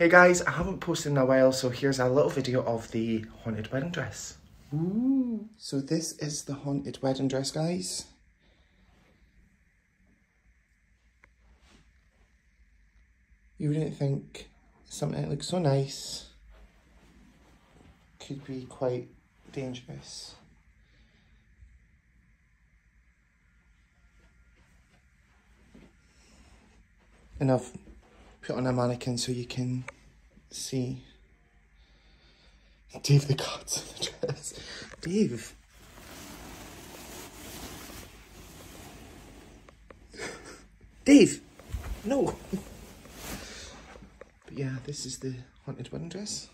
Hey guys, I haven't posted in a while, so here's a little video of the haunted wedding dress. Ooh. So this is the haunted wedding dress, guys. You wouldn't think something that looks so nice could be quite dangerous. I've put on a mannequin so you can see. Dave the gods in the dress. Dave. Dave! No! But yeah, this is the haunted wedding dress.